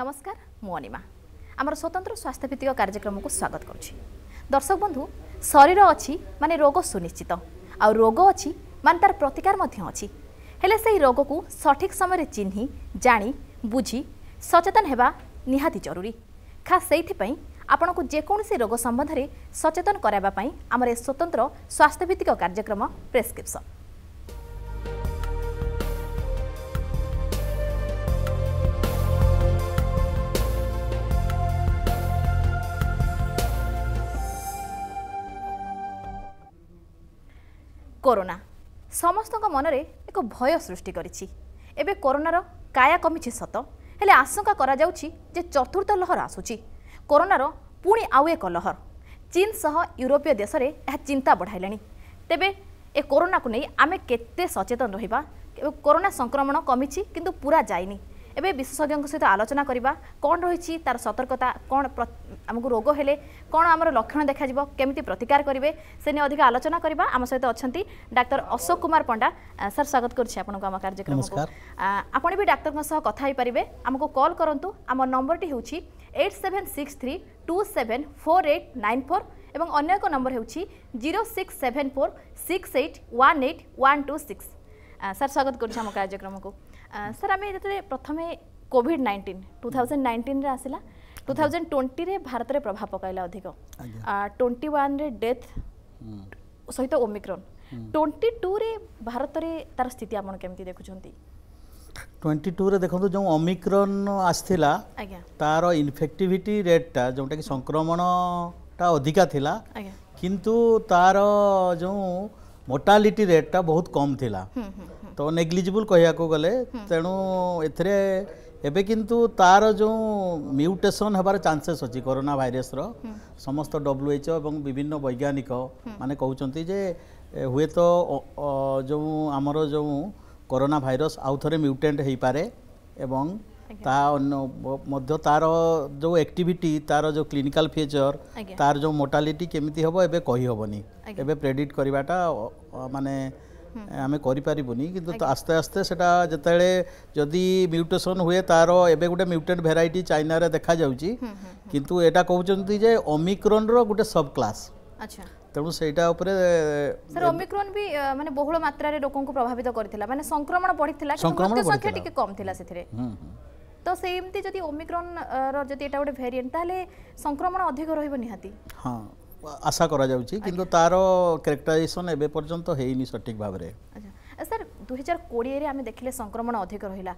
নমস্কার মু অনিমা আমার স্বতন্ত্র স্বাস্থ্যভিত্তিক কার্যক্রমকে স্বাগত করছি দর্শক বন্ধু শরীর অছি মানে রোগ সুনিশ্চিত আউ রোগ অছি মানে তার প্রতিকার মধ্যে অছি হলে সেই রোগকু সঠিক সময়ে চিহ্নি জানি বুঝি সচেতন হওয়া নিহাতি জরুরি খাস সেইপাই আপনার যেকোনসি রোগ সম্বন্ধে সচেতন করাইবা আমার স্বতন্ত্র স্বাস্থ্যভিত্তিক কার্যক্রম প্রেসক্রিপশন କରୋନା ସମସ୍ତଙ୍କ ମନରେ ଏକ ଭୟ ସୃଷ୍ଟି କରିଛି ଏବେ କରୋନାର କାୟା କମିଛି ସତ ହେଲେ ଆଶଙ୍କା କରାଯାଉଛି ଯେ ଚତୁର୍ଥ ଲହର ଆସୁଛି କରୋନାର ପୁଣି ଆଉ ଏକ ଲହର ଚୀନ ସହ ୟୁରୋପୀୟ ଦେଶରେ ଏହା ଚିନ୍ତା ବଢ଼ାଇଲେଣି ତେବେ ଏ କରୋନାକୁ ନେଇ ଆମେ କେତେ ସଚେତନ ରହିବା ଏବଂ କରୋନା ସଂକ୍ରମଣ କମିଛି କିନ୍ତୁ ପୁରା ଯାଇନି এবে বিশেষজ্ঞ সহ আলোচনা করা কণ রয়েছে তার সতর্কতা কণ আমি রোগ হলে কণ আমার লক্ষণ দেখা যাব কমিটি প্রতিকার করবে সে নিয়ে অধিক আলোচনা করা আমার সহ অনেক ডাক্তার অশোক কুমার পণ্ডা স্যার স্বাগত করছি আপনার আমার কার্যক্রম আপনি বি ডাক্তার সহ কথা হয়ে আমাকে কল করতু আমার নম্বরটি হচ্ছে eight seven six three two seven four eight nine four এবং অন্য এক নম্বর হচ্ছে zero six seven four six eight one eight one two six sir স্বাগত করছি আমার কার্যক্রমকে ସାର୍ ଆମେ ଯେତେବେଳେ ପ୍ରଥମେ କୋଭିଡ୍ ନାଇଣ୍ଟିନ୍ ଟୁ ଥାଉଜେଣ୍ଡ ନାଇଣ୍ଟିନ୍ରେ ଆସିଲା ଟୁ ଥାଉଜେଣ୍ଡ ଟ୍ୱେଣ୍ଟିରେ ଭାରତରେ ପ୍ରଭାବ ପକାଇଲା ଅଧିକ ଟ୍ୱେଣ୍ଟି ୱାନ୍ରେ ଡେଥ୍ ସହିତ ଓମିକ୍ରନ୍ ଟ୍ୱେଣ୍ଟି ଟୁରେ ଭାରତରେ ତାର ସ୍ଥିତି ଆପଣ କେମିତି ଦେଖୁଛନ୍ତି ଟ୍ୱେଣ୍ଟି ଟୁରେ ଦେଖନ୍ତୁ ଯେଉଁ ଅମିକ୍ରନ୍ ଆସିଥିଲା ତାର ଇନଫେକ୍ଟିଭିଟି ରେଟ୍ଟା ଯେଉଁଟାକି ସଂକ୍ରମଣଟା ଅଧିକା ଥିଲା କିନ୍ତୁ ତାର ଯେଉଁ ମୋର୍ଟାଲିଟି ରେଟ୍ଟା ବହୁତ କମ୍ ଥିଲା ତ ନେଗ୍ଲିଜିବୁଲ୍ କହିବାକୁ ଗଲେ ତେଣୁ ଏଥିରେ ଏବେ କିନ୍ତୁ ତାର ଯେଉଁ ମ୍ୟୁଟେସନ୍ ହେବାର ଚାନ୍ସେସ୍ ଅଛି କରୋନା ଭାଇରସ୍ର ସମସ୍ତ ଡବ୍ଲ୍ୟୁଏଚ୍ଓ ଏବଂ ବିଭିନ୍ନ ବୈଜ୍ଞାନିକ ମାନେ କହୁଛନ୍ତି ଯେ ହୁଏତ ଯେଉଁ ଆମର ଯେଉଁ କରୋନା ଭାଇରସ୍ ଆଉ ଥରେ ମ୍ୟୁଟେଣ୍ଟ ହୋଇପାରେ ଏବଂ ତା ଅନ୍ୟ ମଧ୍ୟ ତାର ଯେଉଁ ଆକ୍ଟିଭିଟି ତାର ଯେଉଁ କ୍ଲିନିକାଲ ଫିଚର ତାର ଯେଉଁ ମୋର୍ଟାଲିଟି କେମିତି ହେବ ଏବେ କହିହେବନି ଏବେ ପ୍ରେଡିକ୍ଟ କରିବାଟା ମାନେ ଆମେ କରିପାରିବୁନି କିନ୍ତୁ ଆସ୍ତେ ଆସ୍ତେ ସେଟା ଯେତେବେଳେ ଯଦି ମ୍ୟୁଟେସନ୍ ହୁଏ ତାର ଏବେ ଗୋଟେ ମ୍ୟୁଟେଣ୍ଟ ଭେରାଇଟି ଚାଇନାରେ ଦେଖାଯାଉଛି କିନ୍ତୁ ଏଇଟା କହୁଛନ୍ତି ଯେ ଅମିକ୍ରନ୍ର ଗୋଟେ ସବ୍ କ୍ଲାସ୍ ତେଣୁ ସେଇଟା ଉପରେ ସାର୍ ଓମିକ୍ରନ୍ ବି ମାନେ ବହୁଳ ମାତ୍ରାରେ ଲୋକଙ୍କୁ ପ୍ରଭାବିତ କରିଥିଲା ମାନେ ସଂକ୍ରମଣ ବଢ଼ିଥିଲା ସଂକ୍ରମଣ ସଂଖ୍ୟା ଟିକେ କମ୍ ଥିଲା ସେଥିରେ ତ ସେମିତି ଯଦି ଓମିକ୍ରନ୍ର ଯଦି ଏଇଟା ଗୋଟେ ଭେରିଏଣ୍ଟ ତାହେଲେ ସଂକ୍ରମଣ ଅଧିକ ରହିବ ନିହାତି ହଁ আশা করা যাচ্ছে কিন্তু আচ্ছা। তার ক্যারেক্টারাইজেসন এবে পর্যন্ত হয়নি সঠিক ভাবে আচ্ছা। স্যার দুই হাজার কোড়িয়ে আমি দেখলে সংক্রমণ অধিক রহিলা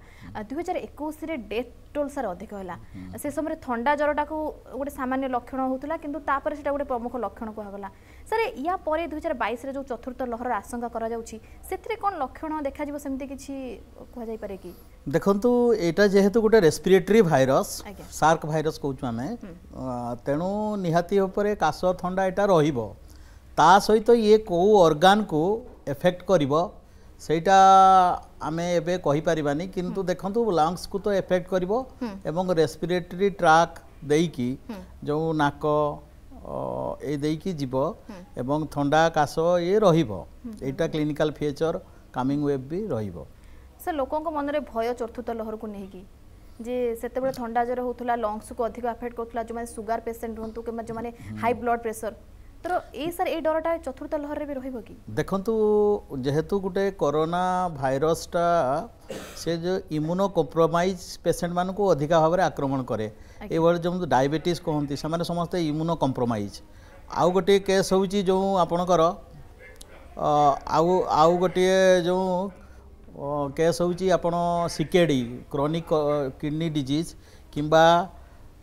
দুই হাজার একুশে ডেথ ଟୋଲ ସାର୍ ଅଧିକ ହେଲା ସେ ସମୟରେ ଥଣ୍ଡା ଜ୍ୱରଟାକୁ ଗୋଟେ ସାମାନ୍ୟ ଲକ୍ଷଣ ହେଉଥିଲା କିନ୍ତୁ ତାପରେ ସେଇଟା ଗୋଟେ ପ୍ରମୁଖ ଲକ୍ଷଣ କୁହାଗଲା ସାର୍ ୟା ପରେ ଦୁଇ ହଜାର ବାଇଶରେ ଯେଉଁ ଚତୁର୍ଥ ଲହରର ଆଶଙ୍କା କରାଯାଉଛି ସେଥିରେ କ'ଣ ଲକ୍ଷଣ ଦେଖାଯିବ ସେମିତି କିଛି କୁହାଯାଇପାରେ କି ଦେଖନ୍ତୁ ଏଇଟା ଯେହେତୁ ଗୋଟେ ରେସ୍ପିରେଟୋରୀ ଭାଇରସ୍ ସାର୍କ ଭାଇରସ୍ କହୁଛୁ ଆମେ ତେଣୁ ନିହାତି ଉପରେ କାଶ ଥଣ୍ଡା ଏଇଟା ରହିବ ତା ସହିତ ଇଏ କେଉଁ ଅର୍ଗାନକୁ ଏଫେକ୍ଟ କରିବ ସେଇଟା ଆମେ ଏବେ କହିପାରିବାନି କିନ୍ତୁ ଦେଖନ୍ତୁ ଲଙ୍ଗସକୁ ତ ଏଫେକ୍ଟ କରିବ ଏବଂ ରେସ୍ପିରେଟୋରୀ ଟ୍ରାକ୍ ଦେଇକି ଯେଉଁ ନାକ ଏ ଦେଇକି ଯିବ ଏବଂ ଥଣ୍ଡା କାଶ ଇଏ ରହିବ ଏଇଟା କ୍ଲିନିକାଲ ଫିଚର କାମିଂ ୱେବ୍ ବି ରହିବ ସାର୍ ଲୋକଙ୍କ ମନରେ ଭୟ ଚତୁର୍ଥ ଲହରକୁ ନେଇକି ଯେ ସେତେବେଳେ ଥଣ୍ଡା ଜ୍ୱର ହେଉଥିଲା ଲଙ୍ଗସକୁ ଅଧିକ ଆଫେକ୍ଟ କରୁଥିଲା ଯେଉଁମାନେ ସୁଗାର ପେସେଣ୍ଟ ରୁହନ୍ତୁ କିମ୍ବା ଯେଉଁମାନେ ହାଇ ବ୍ଲଡ଼ ପ୍ରେସର तर ए सर ए डरटा चतुर्थ लहर भी रहिबो कि देखंतु जेहेतु गुटे कोरोना भाइरस टा से जो इम्यूनो कॉम्प्रोमाइज पेशेंट मान को अधिक भाव में आक्रमण करे ए वर्ड जो डायबिटीज कहंती से माने समस्त इम्यूनो कॉम्प्रोमाइज आउ गोटे केस होउची जो आपनकर आउ आउ गोटे जो केस होउची आपण सीकेडी क्रोनिक किडनी डिजीज किंबा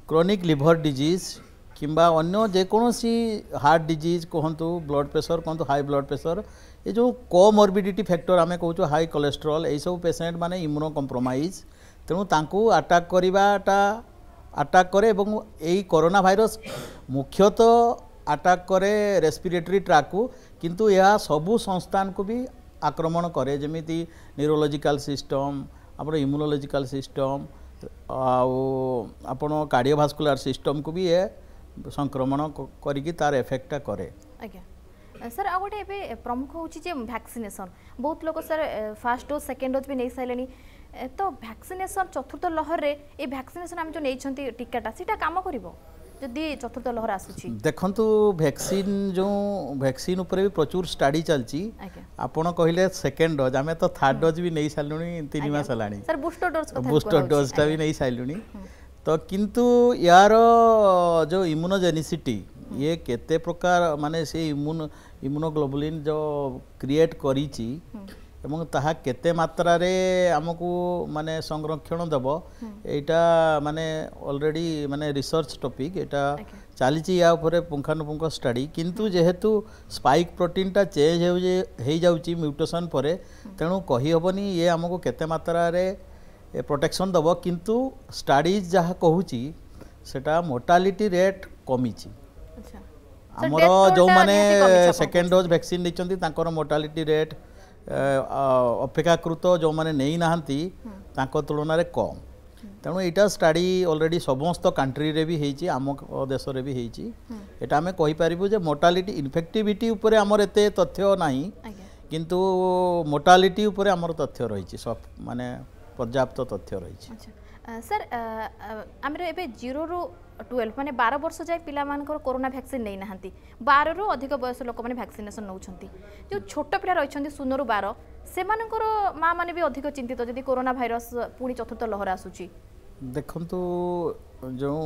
क्रोनिक लिभर डिजीज কিংবা অন্য যেকৌশি হার্ট ডিজিজ কুহতু ব্লড প্রেসর কুহতু হাই ব্লড প্রেসর ଏ ଯେଉଁ କୋମର୍ବିଡିଟି ଫ୍ୟାକ୍ଟର ଆମେ କହୁଛୁ ହାଇ କୋଲେଷ୍ଟ୍ରଲ୍ ଏଇସବୁ ପେସେଣ୍ଟ ମାନେ ଇମ୍ୟୁନୋ କମ୍ପ୍ରୋମାଇଜ୍ ତେଣୁ ତାଙ୍କୁ ଆଟାକ୍ କରିବାଟା ଆଟାକ୍ କରେ ଏବଂ ଏଇ କରୋନା ଭାଇରସ୍ ମୁଖ୍ୟତଃ ଆଟାକ୍ କରେ ରେସ୍ପିରେଟୋରୀ ଟ୍ରାକ୍କୁ କିନ୍ତୁ ଏହା ସବୁ ସଂସ୍ଥାନକୁ ବି ଆକ୍ରମଣ କରେ ଯେମିତି ନ୍ୟୁରୋଲୋଜିକାଲ୍ ସିଷ୍ଟମ୍ ଆମର ଇମ୍ୟୁନୋଲୋଜିକାଲ୍ ସିଷ୍ଟମ୍ ଆଉ ଆପଣ କାର୍ଡ଼ିଓଭାସ୍କୁଲାର ସିଷ୍ଟମ୍କୁ ବି ଏ সংক্রমণ করিকি তার এফেক্টটা করে আজ্ঞা ସାର୍ ଆଉ ଗୋଟେ ଏବେ ପ୍ରମୁଖ ହେଉଛି ଯେ ଭ୍ୟାକ୍ସିନେସନ୍ ବହୁତ ଲୋକ sir first dose second dose ବି ନେଇସାରିଲେଣି ତ ଭ୍ୟାକ୍ସିନେସନ୍ ଚତୁର୍ଥ ଲହରରେ ଏ ଭ୍ୟାକ୍ସିନେସନ୍ ଆମେ ଯେଉଁ ନେଇଛନ୍ତି ଟିକାଟା ସେଇଟା କାମ କରିବ ଯଦି ଚତୁର୍ଥ ଲହର ଆସୁଛି ଦେଖନ୍ତୁ ଭ୍ୟାକ୍ସିନ୍ ଯେଉଁ ଭ୍ୟାକ୍ସିନ୍ ଉପରେ ବି ପ୍ରଚୁର ଷ୍ଟାଡି ଚାଲିଛି ଆପଣ କହିଲେ ସେକେଣ୍ଡ ଡୋଜ୍ ଆମେ ତ ଥାର୍ଡ଼ ଡୋଜ୍ ବି ନେଇସାରିଲୁଣି ତିନି ମାସ ହେଲାଣି ବୁଷ୍ଟର ଡୋଜ୍ଟା ବି ନେଇସାରିଲୁଣି तो किंतु यार जो इम्यूनोजेनिसिटी ये केते प्रकार माने से इम्यून इम्यूनोग्लोबुलिन जो क्रिएट करिछि এবং তাহা কেতে মাত্রারে আমাকে মানে সংরক্ষণ দেব এইটা মানে অলরেডি মানে রিসর্চ টপিক এটা চালিছি ইয়া উপরে পুঙ্খানুপুঙ্খ স্টাডি কিন্তু যেহেতু স্পাইক প্রোটিনটা চেঞ্জ হয়ে যাচ্ছি মিউটেসন পরে তেণু কহিহবনি ইয়ে আমাকে কেতে মাত্রারে প্রোটেকশন দেব কিন্তু স্টাডিজ যা কুচি সেটা মোর্টালিটি রেট কমিছি আমার যে সেকেন্ড ডোজ ভ্যাকসিন নিয়েছেন তাঁর মোর্টালিটি রেট অপেক্ষাকৃত যে নেই না তাঁর তুলনার কম তেমন এইটা স্টাডি অলরেডি সমস্ত কান্ট্রিরে বি হয়েছি আম দেশরে বি হয়েছি এটা আমি কইপারু যে মোর্টালিটি ইনফেক্টিভিটি উপরে আমার এতে তথ্য নাই কিন্তু মোর্টালিটি উপরে আমার তথ্য রয়েছে সব মানে পর্যাপ্ত তথ্য রয়েছে আচ্ছা, স্যার আমার এবে জিরো রু টুয়েলভ মানে বার বর্ষ যায় পিলামানকর করোনা ভ্যাকসিন নেই না বারু অধিক বয়স লোক মানে ভ্যাকসিনেসন নৌঁচ যে ছোট পিলা রয়েছেন শূন্যরু বার সেমানকর মা মানে বি অধিক চিন্তিত যদি করোনা ভাইরস পুনি চতুর্থ লহর আসুচি ଦେଖନ୍ତୁ ଯେଉଁ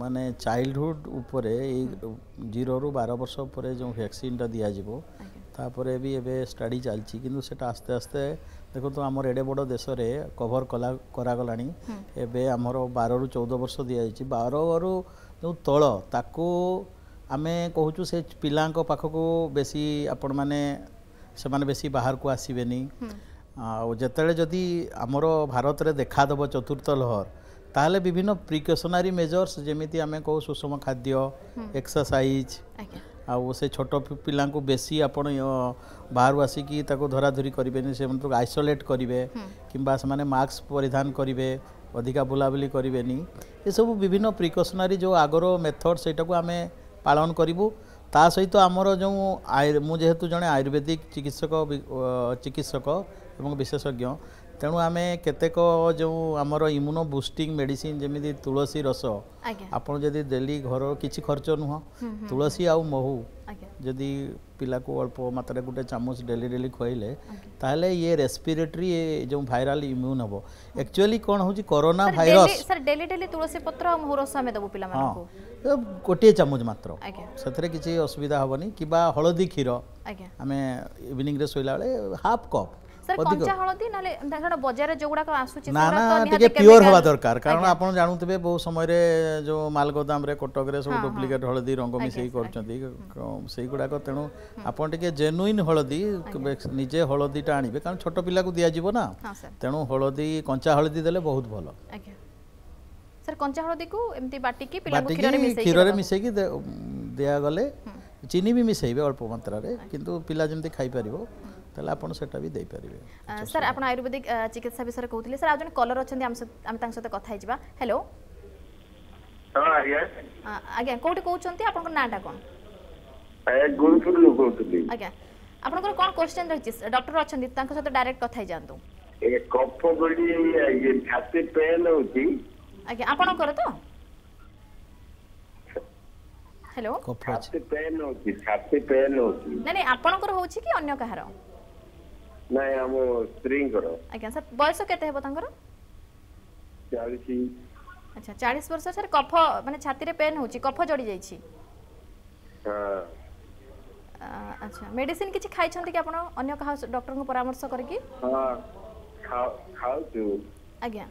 ମାନେ ଚାଇଲ୍ଡହୁଡ଼ ଉପରେ ଏଇ ଜିରୋରୁ ବାର ବର୍ଷ ଉପରେ ଯେଉଁ ଭ୍ୟାକ୍ସିନ୍ଟା ଦିଆଯିବ ତାପରେ ବି ଏବେ ଷ୍ଟଡି ଚାଲିଛି କିନ୍ତୁ ସେଇଟା ଆସ୍ତେ ଆସ୍ତେ ଦେଖନ୍ତୁ ଆମର ଏଡ଼େ ବଡ଼ ଦେଶରେ କଭର କଲା କରାଗଲାଣି ଏବେ ଆମର ବାରରୁ ଚଉଦ ବର୍ଷ ଦିଆଯାଇଛି ବାରରୁ ଯେଉଁ ତଳ ତାକୁ ଆମେ କହୁଛୁ ସେ ପିଲାଙ୍କ ପାଖକୁ ବେଶୀ ଆପଣମାନେ ସେମାନେ ବେଶୀ ବାହାରକୁ ଆସିବେନି ଆଉ ଯେତେବେଳେ ଯଦି ଆମର ଭାରତରେ ଦେଖାଦେବ ଚତୁର୍ଥ ଲହର ତାହେଲେ ବିଭିନ୍ନ ପ୍ରିକସନାରୀ ମେଜର୍ସ ଯେମିତି ଆମେ କହୁ ସୁଷମ ଖାଦ୍ୟ ଏକ୍ସରସାଇଜ୍ ଆଉ ସେ ଛୋଟ ପିଲାଙ୍କୁ ବେଶୀ ଆପଣ ବାହାରୁ ଆସିକି ତାକୁ ଧରାଧରି କରିବେନି ସେମାନଙ୍କୁ ଆଇସୋଲେଟ୍ କରିବେ କିମ୍ବା ସେମାନେ ମାସ୍କ ପରିଧାନ କରିବେ ଅଧିକା ବୁଲାବୁଲି କରିବେନି ଏସବୁ ବିଭିନ୍ନ ପ୍ରିକସନାରୀ ଯେଉଁ ଆଗର ମେଥଡ଼ ସେଇଟାକୁ ଆମେ ପାଳନ କରିବୁ ତା ସହିତ ଆମର ଯେଉଁ ମୁଁ ଯେହେତୁ ଜଣେ ଆୟୁର୍ବେଦିକ ଚିକିତ୍ସକ ଚିକିତ୍ସକ ଏବଂ ବିଶେଷଜ୍ଞ ତେଣୁ ଆମେ କେତେକ ଯେଉଁ ଆମର ଇମ୍ୟୁନୋ ବୁଷ୍ଟିଂ ମେଡ଼ିସିନ୍ ଯେମିତି ତୁଳସୀ ରସ ଆପଣ ଯଦି ଡେଲି ଘର କିଛି ଖର୍ଚ୍ଚ ନୁହଁ ତୁଳସୀ ଆଉ ମହୁ ଯଦି ପିଲାକୁ ଅଳ୍ପ ମାତ୍ରାରେ ଗୋଟେ ଚାମଚ ଡେଲି ଡେଲି ଖୁଆଇଲେ ତାହେଲେ ଇଏ ରେସ୍ପିରେଟୋରୀ ଯେଉଁ ଭାଇରାଲ ଇମ୍ୟୁନ୍ ହେବ ଆକ୍ଚୁଆଲି କ'ଣ ହେଉଛି କରୋନା ଭାଇରସ୍ ଡେଲି ଡେଲି ତୁଳସୀ ପତ୍ର ଆଉ ମହୁ ରସ ଆମେ ଦେବୁ ପିଲାମାନଙ୍କୁ ହଁ ଗୋଟିଏ ଚାମଚ ମାତ୍ର ସେଥିରେ କିଛି ଅସୁବିଧା ହେବନି କିମ୍ବା ହଳଦୀ କ୍ଷୀର ଆମେ ଇଭିନିଂରେ ଶୋଇଲା ବେଳେ ହାଫ୍ କପ୍ স্যার কঞ্চা হলদি নালে ধরণ বাজারে যেগুড়াক আসুচি না না টিকে পিওর হওয়া দরকার কারণ আপন জানুতবে বহু সময় রে যে মাল গোদাম রে কটক রে সব ডুপ্লিকেট হলদি রঙ মিশাই করছন্তি সেইগুড়াক তেণু আপন টিকে জেনুইন হলদি নিজে হলদিটা আনিবে কারণ ছোট পিলাকু দিয়া যাব না তেণু হলদি কঞ্চা হলদি দেলে বহুত ভালো আজ্ঞা স্যার কঞ্চা হলদিকু এমতি বাটিকি পিলাকু ক্ষীরে মিশাই ক্ষীরে মিশাইকি দিয়া গলে চিনি বি মিশাইবে অল্প মাত্রারে কিন্তু পিলা যেমতি খাই তাহলে আপনি সেটা বি পারিবে স্যার আপনি আয়ুর্বেদিক চিকিৎসা বিষয়ে কহুতিলে স্যার আজন কলর আছেন আমি তাঙ্ক সহ কথা হয়ে হ্যালো আজ্ঞা কোটি কৌন আপনার নাটা কোণ আজ্ঞা আপনার কোন কোশ্চেন রয়েছে ডক্টর আছেন তাঙ্ক সহ ডাইরেক্ট কথা হয়ে এ কফ এ ছাতি পেন হচ্ছে আজ্ঞা আপনার তো ହ୍ୟାଲୋ ଛାତି ପେନ୍ ହେଉଛି ଛାତି ପେନ୍ ହେଉଛି ନାଇଁ ନାଇଁ ଆପଣଙ୍କର ହେଉଛି କି ଅନ୍ୟ କାହାର ନାଇଁ ଆମ ସ୍ତ୍ରୀଙ୍କର ଆଜ୍ଞା ସାର୍ ବୟସ କେତେ ହେବ ତାଙ୍କର ଚାଳିଶ ଆଚ୍ଛା ଚାଳିଶ ବର୍ଷ ସାର୍ କଫ ମାନେ ଛାତିରେ ପେନ୍ ହେଉଛି କଫ ଜଡ଼ି ଯାଇଛି ଆଚ୍ଛା ମେଡିସିନ କିଛି ଖାଇଛନ୍ତି କି ଆପଣ ଅନ୍ୟ କାହା ଡକ୍ଟରଙ୍କୁ ପରାମର୍ଶ କରିକି ଆଜ୍ଞା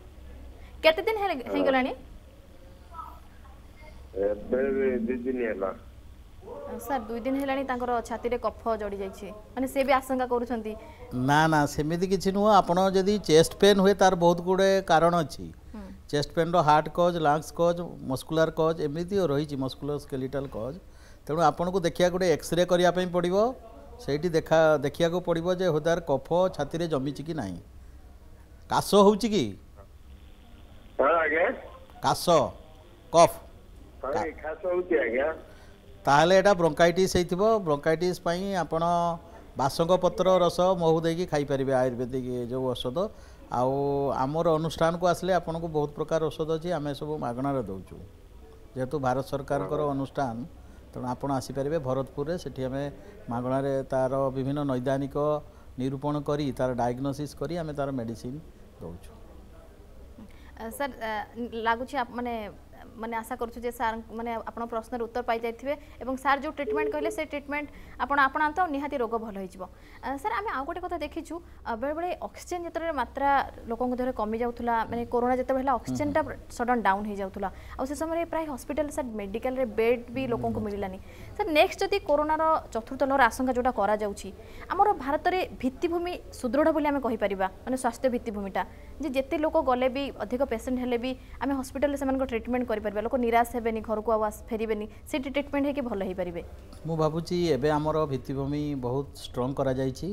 କେତେ ଦିନ ହେଇଗଲାଣି ଏବେ ଦି ଦିନ ହେଲା স্যার দুই দিন হেলানি তাঙ্কর ছাতিরে কফ জড়ি যাইছে মানে সে বি আশঙ্কা করুছন্তি না না সেমিতি কিছু নুহ আপন যদি চেস্ট পেন হুয়ে তার বহুত গুড়ে কারণ অছি চেস্ট পেন র heart cause lungs cause muscular cause এমিতি রহিছি মস্কুলার স্কেলিটাল কজ তেণু আপনার দেখা গোটে এক্সরে করা পড়ব সেইটি দেখা দেখা পড়ব যে হোদার কফ ছাতিরে জমিছি কি না কাশ হচ্ছে কি কাশ কফ কাশ হচ্ছে আজ্ঞা ତାହେଲେ ଏଇଟା ବ୍ରୋଙ୍କାଇଟିସ୍ ହେଇଥିବ ବ୍ରୋଙ୍କାଇଟିସ୍ ପାଇଁ ଆପଣ ବାସଙ୍ଗ ପତ୍ର ରସ ମହୁ ଦେଇକି ଖାଇପାରିବେ ଆୟୁର୍ବେଦିକ ଯେଉଁ ଔଷଧ ଆଉ ଆମର ଅନୁଷ୍ଠାନକୁ ଆସିଲେ ଆପଣଙ୍କୁ ବହୁତ ପ୍ରକାର ଔଷଧ ଅଛି ଆମେ ସବୁ ମାଗଣାରେ ଦେଉଛୁ ଯେହେତୁ ଭାରତ ସରକାରଙ୍କର ଅନୁଷ୍ଠାନ ତେଣୁ ଆପଣ ଆସିପାରିବେ ଭରତପୁରରେ ସେଠି ଆମେ ମାଗଣାରେ ତା'ର ବିଭିନ୍ନ ନୈଦାନିକ ନିରୂପଣ କରି ତା'ର ଡାଇଗ୍ନୋସିସ୍ କରି ଆମେ ତା'ର ମେଡ଼ିସିନ୍ ଦେଉଛୁ ସାର୍ ଲାଗୁଛି ମାନେ মানে আশা করছু যে স্যার মানে আপনার প্রশ্নের উত্তর পাই যাই এবং স্যার যে ট্রিটমেন্ট কহিলেন সেই ট্রিটমেন্ট আপনার আপনাত নিহতি রোগ ভাল হয়ে যাব স্যার আমি আউ গোটে কথা দেখি বেড়ে অক্সিজেন যেতবে মাত্রা লোক দেহে কমি যাওয়া মানে করোনা যেতবে হল অক্সিজেনটা সডন ডাউন হয়ে যাওয়া আর সে সময় প্রায় হসপিটাল স্যার মেডিকাল বেড বি লোক মিললানি স্যার নেক্সট যদি করোনার চতুর্থ লহর আশঙ্কা যেটা করা যাচ্ছে আমার ভারতের ভিত্তিভূমি সুদৃঢ় বলে আমি কহিপারা মানে স্বাস্থ্য ভিত্তিভূমিটা যে যেতে লোক গলে বি অধিক পেসেন্ট হলে বি আমি হসপিটাল সে ট্রিটমেন্ট করি পারে লোক নিরাশ হবেনি ঘরক আসফেরবে সেটি ট্রিটমেন্ট হয়ে ভাল হয়ে পারে মু ভাবুছি এবে আমার ভিত্তিভূমি বহুত স্ট্রং করা যাইছি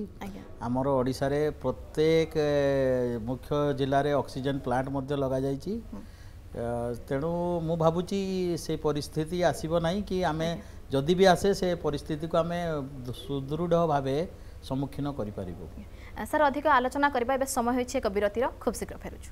আমার ওড়িশার প্রত্যেক মুখ্য জেলার অক্সিজেন প্লান্ট মধ্যে লগা যাইছি তেণু মু ভাবুছি সেই পরিস্থিতি আসিব নাই কি আমি যদি বি আসে সে পরিস্থিতিকে আমি সুদৃঢ় ভাবে সম্মুখীন করে পারিব স্যার অধিক আলোচনা করা এবার সময় হয়েছে এক বিরতির খুব শীঘ্র ফেরুছু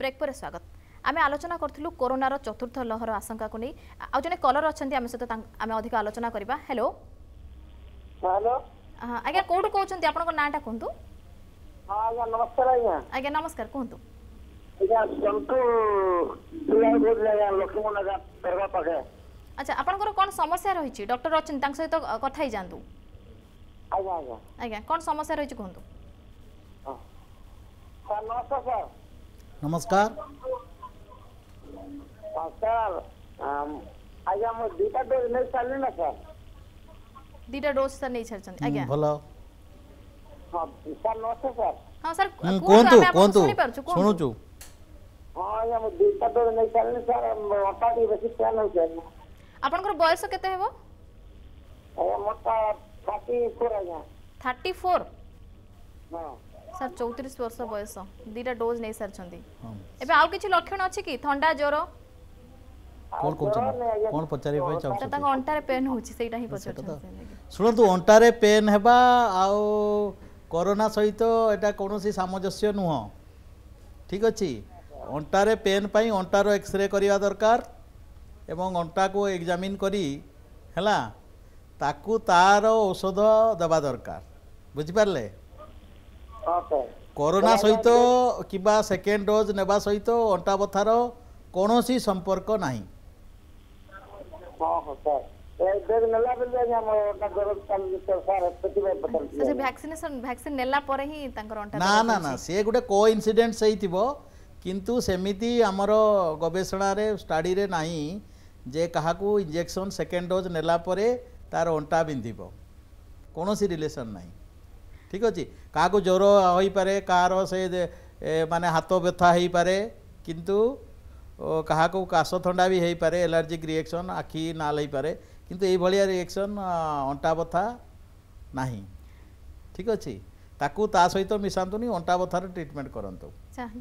ବ୍ରେକ୍ ପରେ ସ୍ୱାଗତ ଆମେ ଆଲୋଚନା କରିଥିଲୁ କରୋନାର ଚତୁର୍ଥ ଲହର ଆଶଙ୍କାକୁ ନେଇ ଆଉ ଜଣେ କଲର ଅଛନ୍ତି ଆମ ସହିତ ଆମେ ଅଧିକ ଆଲୋଚନା କରିବା ହ୍ୟାଲୋ ଆଜ୍ଞା କୋଉଠୁ କହୁଛନ୍ତି ଆପଣଙ୍କ ନାଁଟା କୁହନ୍ତୁ ଆଜ୍ଞା ନମସ୍କାର କୁହନ୍ତୁ আচ্ছা আপনার কোন সমস্যা রয়েছে ডক্টর অনেক তাঁর সহ কথা হয়ে যাতে আজ্ঞা কোন সমস্যা রয়েছে কুহতু নমস্কার স্যার নমস্কার স্যার আজ্ঞা মু দুইটা ডোজ নেই সারলি না স্যার দুইটা ডোজ স্যার নেই ছাড়ছেন আজ্ঞা ভালো স্যার নমস্তে স্যার হ্যাঁ স্যার কোনতু কোনতু শুনুচু হ্যাঁ আজ্ঞা মু দুইটা ডোজ নেই সারলি স্যার অটা টি বেশি পেন হচ্ছে আপনার বয়স কেতে হব আজ্ঞা মোটা 34 আজ্ঞা 34 হ্যাঁ ସାର୍ ଚଉତିରିଶ ବର୍ଷ ବୟସ ଦୁଇଟା ଡୋଜ୍ ନେଇସାରିଛନ୍ତି ଏବେ ଆଉ କିଛି ଲକ୍ଷଣ ଅଛି କି ଥଣ୍ଡା ଜ୍ୱର କ'ଣ କହୁଛନ୍ତି କ'ଣ ପଚାରିବା ପାଇଁ ଚାହୁଁଛନ୍ତି ତାଙ୍କ ଅଣ୍ଟାରେ ପେନ୍ ହେଉଛି ସେଇଟା ହିଁ ପଚାରୁଛନ୍ତି ଶୁଣନ୍ତୁ ଅଣ୍ଟାରେ ପେନ୍ ହେବା ଆଉ କରୋନା ସହିତ ଏଇଟା କୌଣସି ସାମଞ୍ଜସ୍ୟ ନୁହଁ ଠିକ୍ ଅଛି ଅଣ୍ଟାରେ ପେନ୍ ପାଇଁ ଅଣ୍ଟାର ଏକ୍ସରେ କରିବା ଦରକାର ଏବଂ ଅଣ୍ଟାକୁ ଏକ୍ଜାମିନ୍ କରି ହେଲା ତାକୁ ତାର ଔଷଧ ଦେବା ଦରକାର ବୁଝିପାରିଲେ କରୋନା ସହିତ କିମ୍ବା ସେକେଣ୍ଡ ଡୋଜ୍ ନେବା ସହିତ ଅଣ୍ଟା ବଥାର କୌଣସି ସମ୍ପର୍କ ନାହିଁ ନା ନା ନା ସେ ଗୋଟେ କୋ ଇନ୍ସିଡେଣ୍ଟ ସେଇଥିବ କିନ୍ତୁ ସେମିତି ଆମର ଗବେଷଣାରେ ଷ୍ଟଡିରେ ନାହିଁ ଯେ କାହାକୁ ଇଞ୍ଜେକ୍ସନ୍ ସେକେଣ୍ଡ ଡୋଜ୍ ନେଲା ପରେ ତାର ଅଣ୍ଟା ବିନ୍ଧିବ କୌଣସି ରିଲେସନ୍ ନାହିଁ ঠিক ଅଛି କାହାକୁ ଜ୍ୱର ହୋଇପାରେ କାହାର ସେ ମାନେ ହାତ ବ୍ୟଥା ହୋଇପାରେ କିନ୍ତୁ କାହାକୁ କାଶ ଥଣ୍ଡା ବି ହୋଇପାରେ ଏଲର୍ଜିକ୍ ରିଏକ୍ସନ୍ ଆଖି ନାଲ ହୋଇପାରେ କିନ୍ତୁ ଏଇଭଳିଆ ରିଏକ୍ସନ୍ ଅଣ୍ଟା ବଥା ନାହିଁ ଠିକ୍ ଅଛି ତାକୁ ତା ସହିତ ମିଶାନ୍ତୁନି ଅଣ୍ଟା ବଥାର ଟ୍ରିଟମେଣ୍ଟ କରନ୍ତୁ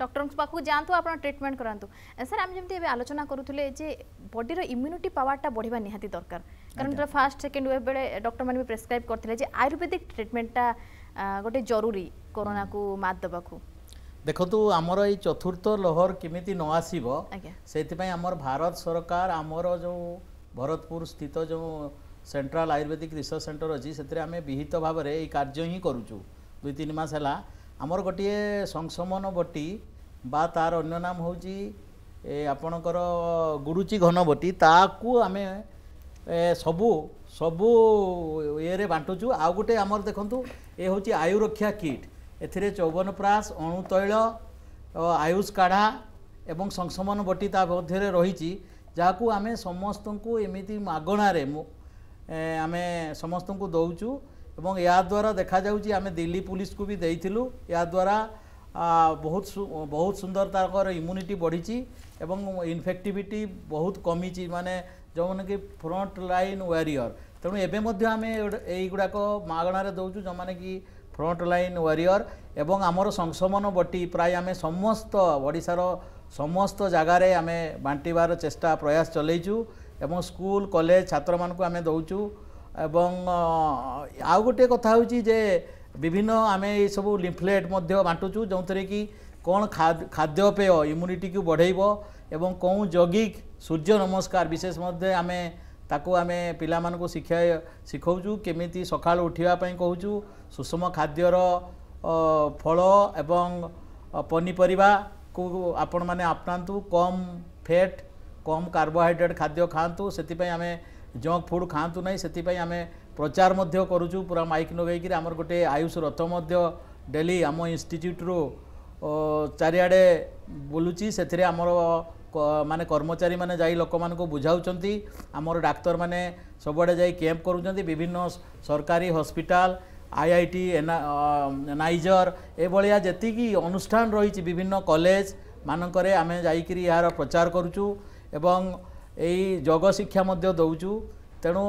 ଡକ୍ଟରଙ୍କ ପାଖକୁ ଯାଆନ୍ତୁ ଆପଣ ଟ୍ରିଟମେଣ୍ଟ କରନ୍ତୁ ସାର୍ ଆମେ ଯେମିତି ଏବେ ଆଲୋଚନା କରୁଥିଲେ ଯେ ବଡିର ଇମ୍ୟୁନିଟି ପାୱାରଟା ବଢ଼ିବା ନିହାତି ଦରକାର କାରଣ ଫାର୍ଷ୍ଟ ସେକେଣ୍ଡ ୱେଭ୍ ବେଳେ ଡକ୍ଟରମାନେ ବି ପ୍ରେସ୍କ୍ରାଇବ୍ କରିଥିଲେ ଯେ ଆୟୁର୍ବେଦିକ ଟ୍ରିଟମେଣ୍ଟଟା ଗୋଟେ ଜରୁରୀ କରୋନାକୁ ମାତ ଦେବାକୁ ଦେଖନ୍ତୁ ଆମର ଏଇ ଚତୁର୍ଥ ଲହର କେମିତି ନ ଆସିବ ସେଥିପାଇଁ ଆମର ଭାରତ ସରକାର ଆମର ଯେଉଁ ଭରତପୁର ସ୍ଥିତ ଯେଉଁ ସେଣ୍ଟ୍ରାଲ ଆୟୁର୍ବେଦିକ ରିସର୍ଚ୍ଚ ସେଣ୍ଟର ଅଛି ସେଥିରେ ଆମେ ବିହିତ ଭାବରେ ଏଇ କାର୍ଯ୍ୟ ହିଁ କରୁଛୁ ଦୁଇ ତିନି ମାସ ହେଲା ଆମର ଗୋଟିଏ ସଂଶମନ ବଟି ବା ତା'ର ଅନ୍ୟ ନାମ ହେଉଛି ଆପଣଙ୍କର ଗୁରୁଚି ଘନବଟି ତାକୁ ଆମେ ସବୁ ସବୁ ଇଏରେ ବାଣ୍ଟୁଛୁ ଆଉ ଗୋଟେ ଆମର ଦେଖନ୍ତୁ ଏ ହେଉଛି ଆୟୁ ରକ୍ଷା କିଟ୍ ଏଥିରେ ଚୌବନ ପ୍ରାସ ଅଣୁତୈଳ ଆୟୁଷ କାଢ଼ା ଏବଂ ସଂଶମନ ବଟି ତା ମଧ୍ୟରେ ରହିଛି ଯାହାକୁ ଆମେ ସମସ୍ତଙ୍କୁ ଏମିତି ମାଗଣାରେ ଆମେ ସମସ୍ତଙ୍କୁ ଦେଉଛୁ ଏବଂ ଏହାଦ୍ୱାରା ଦେଖାଯାଉଛି ଆମେ ଦିଲ୍ଲୀ ପୋଲିସକୁ ବି ଦେଇଥିଲୁ ଏହାଦ୍ୱାରା ବହୁତ ବହୁତ ସୁନ୍ଦର ତାଙ୍କର ଇମ୍ୟୁନିଟି ବଢ଼ିଛି ଏବଂ ଇନଫେକ୍ଟିଭିଟି ବହୁତ କମିଛି ମାନେ ଯେଉଁମାନେ କି ଫ୍ରଣ୍ଟ ଲାଇନ୍ ୱାରିଅର ତେଣୁ ଏବେ ମଧ୍ୟ ଆମେ ଏଇଗୁଡ଼ାକ ମାଗଣାରେ ଦେଉଛୁ ଯେଉଁମାନେ କି ଫ୍ରଣ୍ଟ ଲାଇନ୍ ୱାରିଅର ଏବଂ ଆମର ସଂଶମନ ବଟି ପ୍ରାୟ ଆମେ ସମସ୍ତ ଓଡ଼ିଶାର ସମସ୍ତ ଜାଗାରେ ଆମେ ବାଣ୍ଟିବାର ଚେଷ୍ଟା ପ୍ରୟାସ ଚଲେଇଛୁ ଏବଂ ସ୍କୁଲ କଲେଜ ଛାତ୍ରମାନଙ୍କୁ ଆମେ ଦେଉଛୁ ଏବଂ ଆଉ ଗୋଟିଏ କଥା ହେଉଛି ଯେ ବିଭିନ୍ନ ଆମେ ଏଇସବୁ ଲିମ୍ଫଲେଟ୍ ମଧ୍ୟ ବାଣ୍ଟୁଛୁ ଯେଉଁଥିରେ କି कौन खाद्यपेय इम्यूनिटी को बढ़ेब एवं कौन जगिक सूर्य नमस्कार विशेष मध्य आम ताकू आम पिला शिक्षा शिखाऊ केमी सका उठापी कहूँ सुषम खाद्यर फल एवं पनीपरिया को आपण मैंने अपनातु कम फैट कम कार्बोहाइड्रेट खाद्य खातु से आम जंक फुड खातु ना से आम प्रचार करूँ पूरा माइक लगे आमर गोटे आयुष रथ डेली आम इनट्यूट्रु ଚାରିଆଡ଼େ ବୁଲୁଛି ସେଥିରେ ଆମର ମାନେ କର୍ମଚାରୀମାନେ ଯାଇ ଲୋକମାନଙ୍କୁ ବୁଝାଉଛନ୍ତି ଆମର ଡାକ୍ତରମାନେ ସବୁଆଡ଼େ ଯାଇ କ୍ୟାମ୍ପ କରୁଛନ୍ତି ବିଭିନ୍ନ ସରକାରୀ ହସ୍ପିଟାଲ ଆଇଆଇଟି ନାଇଜର ଏଭଳିଆ ଯେତିକି ଅନୁଷ୍ଠାନ ରହିଛି ବିଭିନ୍ନ କଲେଜ ମାନଙ୍କରେ ଆମେ ଯାଇକରି ଏହାର ପ୍ରଚାର କରୁଛୁ ଏବଂ ଏଇ ଯୋଗ ଶିକ୍ଷା ମଧ୍ୟ ଦେଉଛୁ ତେଣୁ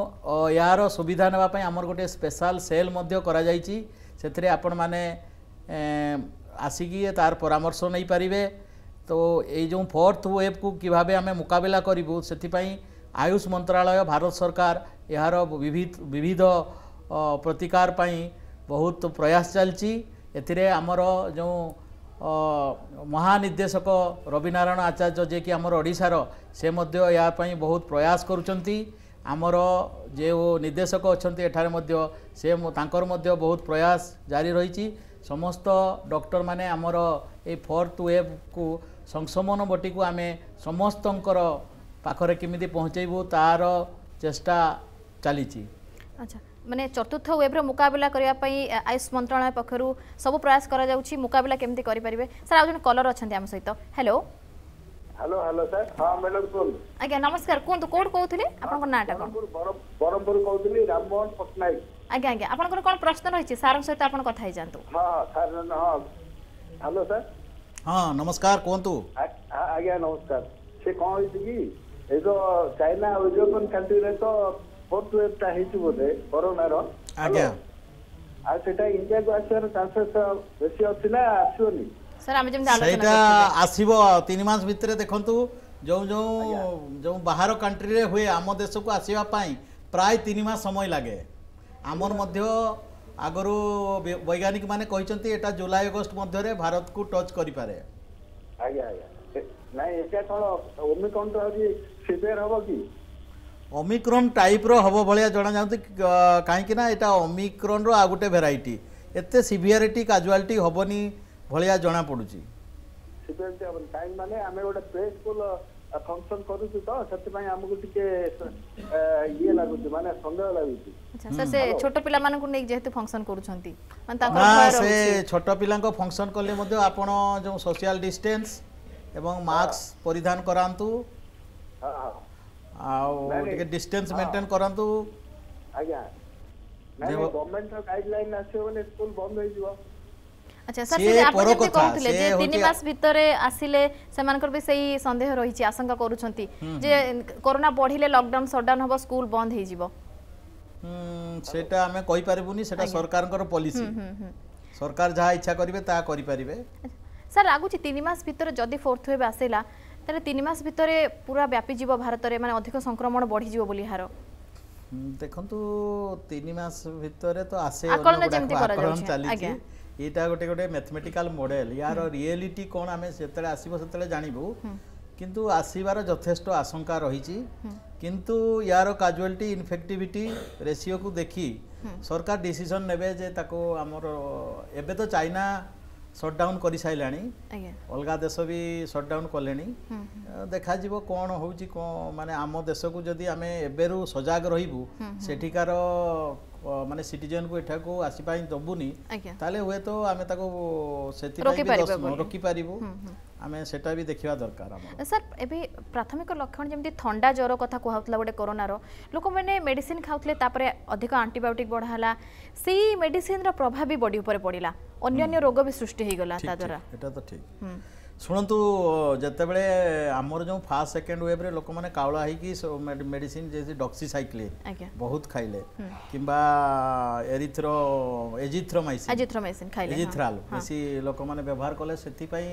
ଏହାର ସୁବିଧା ନେବା ପାଇଁ ଆମର ଗୋଟିଏ ସ୍ପେଶାଲ ସେଲ୍ ମଧ୍ୟ କରାଯାଇଛି ସେଥିରେ ଆପଣମାନେ আসিকি তার পরামর্শ নেইপারে তো এই যে ফোর্থ ওয়েভ্কু কিভাবে আমি মোকাবিলা করবু সেপাই আয়ুষ মন্ত্রালয় ভারত সরকার এর বিবিধ প্রতিকার পাই বহুত প্রয়াস চালছি এতে আমার যে মহানির্দেশক রবিনারায়ণ আচার্য যে কি আমার ওড়শার সে মধ্যে ইয়াপাই বহুত প্রয়াস করছেন আমার যে নির্দেশক অনেক এখানে মধ্যে সে তাঁর মধ্যে বহুত প্রয়াস জারি রয়েছে ସମସ୍ତ ଡକ୍ଟରମାନେ ଆମର ଏଇ ଫୋର୍ଥ ୱେଭ୍କୁ ସଂଶମନ ବଟିକୁ ଆମେ ସମସ୍ତଙ୍କର ପାଖରେ କେମିତି ପହଞ୍ଚେଇବୁ ତାର ଚେଷ୍ଟା ଚାଲିଛି ଆଚ୍ଛା ମାନେ ଚତୁର୍ଥ ୱେଭ୍ର ମୁକାବିଲା କରିବା ପାଇଁ ଆୟୁଷ ମନ୍ତ୍ରଣାଳୟ ପକ୍ଷରୁ ସବୁ ପ୍ରୟାସ କରାଯାଉଛି ମୁକାବିଲା କେମିତି କରିପାରିବେ ସାର୍ ଆଉ ଜଣେ କଲର୍ ଅଛନ୍ତି ଆମ ସହିତ ହ୍ୟାଲୋ হ্যালো হ্যালো স্যার ହଁ ମ୍ୟାଡ଼ାମ୍ କୁହନ୍ତୁ ଆଜ୍ଞା ନମସ୍କାର କୁହନ୍ତୁ କୋଉଠୁ କହୁଥିଲେ ଆପଣଙ୍କ ନାଁଟା କ'ଣ ବ୍ରହ୍ମପୁର କହୁଥିଲି ରାମମୋହନ ପଟ୍ଟନାୟକ ଆଜ୍ଞା ଆଜ୍ଞା ଆପଣଙ୍କର କ'ଣ ପ୍ରଶ୍ନ ରହିଛି ସାର୍ଙ୍କ ସହିତ ଆପଣ କଥା ହେଇଯାଆନ୍ତୁ ହଁ ସାର୍ ହଁ ହ୍ୟାଲୋ ସାର୍ ହଁ ନମସ୍କାର କୁହନ୍ତୁ ଆଜ୍ଞା ନମସ୍କାର ସେ କ'ଣ ହେଇଛି କି ଏ ଯୋଉ ଚାଇନା ଆଉ ୟୁରୋପିଆନ୍ କଣ୍ଟ୍ରିରେ ତ ଫୋର୍ଥ ୱେଭ୍ଟା ହେଇଛି ବୋଧେ କରୋନାର ଆଜ୍ଞା ଆଉ ସେଟା ଇଣ୍ଡିଆକୁ ଆସିବାର ଚାନ୍ସେସ୍ ବେଶୀ ଅଛି ନା ଆସିବନି ସେଇଟା ଆସିବ ତିନି ମାସ ଭିତରେ ଦେଖନ୍ତୁ ଯେଉଁ ଯେଉଁ ଯେଉଁ ବାହାର କଣ୍ଟ୍ରିରେ ହୁଏ ଆମ ଦେଶକୁ ଆସିବା ପାଇଁ ପ୍ରାୟ ତିନି ମାସ ସମୟ ଲାଗେ ଆମର ମଧ୍ୟ ଆଗରୁ ବୈଜ୍ଞାନିକ ମାନେ କହିଛନ୍ତି ଏଇଟା ଜୁଲାଇ ଅଗଷ୍ଟ ମଧ୍ୟରେ ଭାରତକୁ ଟଚ୍ କରିପାରେ ଆଜ୍ଞା ଆଜ୍ଞା ନାଇଁ ଏଇଟା କ'ଣ ଓମିକ୍ରନ୍ଟା ହେଉଛି ସିଭିୟର ହେବ କି ଓମିକ୍ରନ୍ ଟାଇପ୍ର ହେବ ଭଳିଆ ଜଣାଯାଉଛି କାହିଁକି ନା ଏଇଟା ଓମିକ୍ରନ୍ର ଆଉ ଗୋଟେ ଭେରାଇଟି ଏତେ ସିଭିୟରିଟି କାଜୁଆଲିଟି ହେବନି ଭଳିଆ ଜଣାପଡ଼ୁଛି ଆମେ ଗୋଟେ ପ୍ଲେସଫୁଲ ଫଙ୍କସନ କରୁଛୁ ତ ସେଥିପାଇଁ ଆମକୁ ଟିକେ ଇଏ ଲାଗୁଛି ମାନେ ସନ୍ଦେହ ଲାଗୁଛି ସେ ଛୋଟ ପିଲାମାନଙ୍କୁ ନେଇ ଯେହେତୁ ଫଙ୍କସନ କରୁଛନ୍ତି ସେ ଛୋଟ ପିଲାଙ୍କ ଫଙ୍କସନ କଲେ ମଧ୍ୟ ଆପଣ ଯେଉଁ ସୋସିଆଲ ଡିଷ୍ଟାନ୍ସ ଏବଂ ମାସ୍କ ପରିଧାନ କରାନ୍ତୁ ଆଉ ଟିକେ ଡିଷ୍ଟାନ୍ସ ମେଣ୍ଟେନ କରାନ୍ତୁ ଆଜ୍ଞା ଗଭର୍ଣ୍ଣମେଣ୍ଟର ଗାଇଡଲାଇନ ଆସିବ ମାନେ ସ୍କୁଲ ବନ୍ଦ ହେଇଯିବ আচ্ছা স্যার সে আপনি যেমন কহুতলে যে 3 মাস ভিতরে আসিলে সেমানকর বি সেই সন্দেহ রহিছি আশঙ্কা করুছন্তি যে করোনা বঢ়িলে লকডাউন শটডাউন হবো স্কুল বন্ধ হই যিবো সেটা আমি কই পারিবুনি সেটা সরকারঙ্কর পলিসি সরকার যা ইচ্ছা করিবে তা করি পারিবে স্যার লাগুছি 3 মাস ভিতরে যদি ফোর্থ ওয়েভ আসিলা তাহলে 3 মাস ভিতরে পুরা ব্যাপি যিব ভারতরে মানে অধিক সংক্রমণ বঢ়ি যিব বলি হার দেখন্তু 3 মাস ভিতরে তো আসে আকলন যেমতি ଏଇଟା ଗୋଟେ ଗୋଟେ ମ୍ୟାଥମେଟିକାଲ ମଡେଲ ୟାର ରିଏଲିଟି କ'ଣ ଆମେ ଯେତେବେଳେ ଆସିବ ସେତେବେଳେ ଜାଣିବୁ କିନ୍ତୁ ଆସିବାର ଯଥେଷ୍ଟ ଆଶଙ୍କା ରହିଛି କିନ୍ତୁ ୟାର କାଜୁଆଲିଟି ଇନଫେକ୍ଟିଭିଟି ରେସିଓକୁ ଦେଖି ସରକାର ଡିସିସନ୍ ନେବେ ଯେ ତାକୁ ଆମର ଏବେ ତ ଚାଇନା ସଟ୍ଡାଉନ୍ କରିସାରିଲାଣି ଅଲଗା ଦେଶ ବି ସଟ୍ଡାଉନ୍ କଲେଣି ଦେଖାଯିବ କ'ଣ ହେଉଛି କ'ଣ ମାନେ ଆମ ଦେଶକୁ ଯଦି ଆମେ ଏବେରୁ ସଜାଗ ରହିବୁ ସେଠିକାର ମାନେ ସିଟିଜନକୁ ଏଠାକୁ ଆସିବା ପାଇଁ ଦେବୁନି ତାହେଲେ ହୁଏତ ଆମେ ତାକୁ ସେଥିପାଇଁ ରଖିପାରିବୁ आमे सेटा भी देखिवा दरकार सर एबे प्राथमिक लक्षण जेमति ठंडा ज्वर कथा कोहौतला गोटे कोरोना रो लोक माने मेडिसिन खाउतले तापर अधिक एंटीबायोटिक बढ़ाला से मेडिसिन रा प्रभाव भी बॉडी ऊपर पड़िला अन्य अन्य रोग भी सृष्टि हे ता द्वारा एटा तो ठीक ଶୁଣନ୍ତୁ ଯେତେବେଳେ ଆମର ଯେଉଁ ଫାର୍ଷ୍ଟ ସେକେଣ୍ଡ ୱେଭ୍ରେ ଲୋକମାନେ କାଉଳା ହେଇକି ମେଡ଼ିସିନ୍ ଯେମିତି ଡକ୍ସିସାଇକ୍ଲିନ୍ ବହୁତ ଖାଇଲେ କିମ୍ବା ଏରିଥ୍ର ଏଜିଥ୍ରୋମାଇସିନ୍ ଏଜିଥ୍ରାଲ୍ ବେଶୀ ଲୋକମାନେ ବ୍ୟବହାର କଲେ ସେଥିପାଇଁ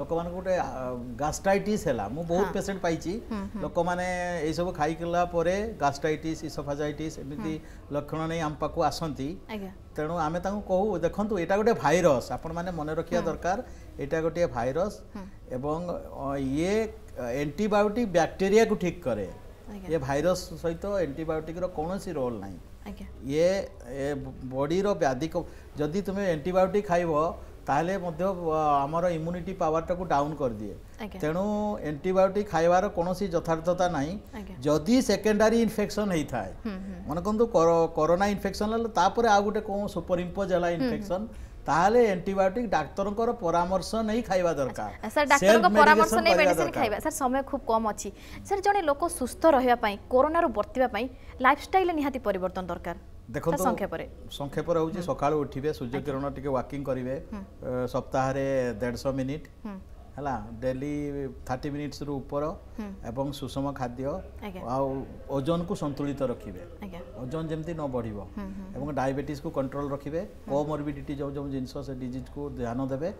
ଲୋକମାନଙ୍କୁ ଗୋଟେ ଗାଷ୍ଟ୍ରାଇଟିସ୍ ହେଲା ମୁଁ ବହୁତ ପେସେଣ୍ଟ ପାଇଛି ଲୋକମାନେ ଏଇସବୁ ଖାଇଲା ପରେ ଗାଷ୍ଟାଇଟିସ୍ ଇସୋଫାଜାଇଟିସ୍ ଏମିତି ଲକ୍ଷଣ ନେଇ ଆମ ପାଖକୁ ଆସନ୍ତି ତେଣୁ ଆମେ ତାଙ୍କୁ କହୁ ଦେଖନ୍ତୁ ଏଇଟା ଗୋଟେ ଭାଇରସ୍ ଆପଣମାନେ ମନେ ରଖିବା ଦରକାର এটা গোটিয়ে ভাইরস হ্যাঁ। এবং ইয়ে এন্টিবায়োটিক ব্যাকটেরিয়াকে ঠিক করে ইয়ে ভাইরস সহিত এন্টিবায়োটিকর কৌশি রোল নাই ইয়ে বডির ব্যাধি যদি তুমি এন্টিবায়োটিক খাইব তাহলে মধ্য আমার ইম্যুনিটি পাওয়ারটাকে ডাউন দিয়ে তেণু এন্টিবায়োটিক খাইবার কোণী যথার্থতা নাই যদি সেকেন্ডারি ইনফেকশন হয়ে থাকে মনে করতু করোনা ইনফেকশন হলে তাপরে আউ গোটে কোণ সুপর ইম্পোজ হল ইনফেকশন তাহলে অ্যান্টিবায়োটিক ডাক্তারঙ্কর পরামর্শ নেই খাইবা দরকার স্যার ডাক্তারଙ୍କ পরামর্শ নেই মেডিসিন খাইবা স্যার সময় খুব কম আছে স্যার জনে লোক সুস্থ রহিবা পাই করোনারু বর্তিবা পাই লাইফস্টাইল নিহাতি পরিবর্তন দরকার দেখুন সংক্ষেপে সংক্ষেপে হচ্ছে সকাল উঠিবে সূর্য কিরণ টিকে ওয়াকিং করিবে সপ্তাহে 150 মিনিট ହେଲା ଡେଲି ଥାର୍ଟି ମିନିଟ୍ସରୁ ଉପର ଏବଂ ସୁଷମ ଖାଦ୍ୟ ଆଉ ଓଜନକୁ ସନ୍ତୁଳିତ ରଖିବେ ଓଜନ ଯେମିତି ନ ବଢ଼ିବ ଏବଂ ଡାଇବେଟିସ୍କୁ କଣ୍ଟ୍ରୋଲ ରଖିବେ କୋମର୍ବିଡିଟି ଯେଉଁ ଯେଉଁ ଜିନିଷ ସେ ଡିଜିଜ୍କୁ ଧ୍ୟାନ ଦେବେ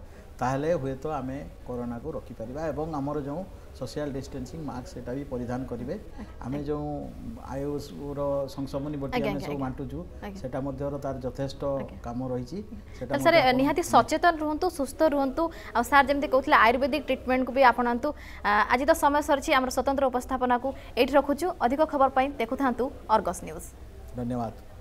ତାହେଲେ ହୁଏତ ଆମେ କରୋନାକୁ ରଖିପାରିବା ଏବଂ ଆମର ଯେଉଁ ସୋସିଆଲ ଡିଷ୍ଟାନ୍ସିଂ ମାସ୍କ ସେଇଟା ବି ପରିଧାନ କରିବେ ଆମେ ଯେଉଁ ଆୟୁଷର ସଂଶୋଧନୀ ବଟି ଆମେ ସବୁ ବାଣ୍ଟୁଛୁ ସେଟା ମଧ୍ୟର ତାର ଯଥେଷ୍ଟ କାମ ରହିଛି ସେଟା ସାର୍ ନିହାତି ସଚେତନ ରୁହନ୍ତୁ ସୁସ୍ଥ ରୁହନ୍ତୁ ଆଉ ସାର୍ ଯେମିତି କହୁଥିଲେ ଆୟୁର୍ବେଦିକ ଟ୍ରିଟମେଣ୍ଟକୁ ବି ଆପଣାନ୍ତୁ ଆଜି ତ ସମୟ ସରିଛି ଆମର ସ୍ୱତନ୍ତ୍ର ଉପସ୍ଥାପନାକୁ ଏଇଠି ରଖୁଛୁ ଅଧିକ ଖବର ପାଇଁ ଦେଖୁଥାନ୍ତୁ ଅର୍ଗସ୍ ନ୍ୟୁଜ୍ ଧନ୍ୟବାଦ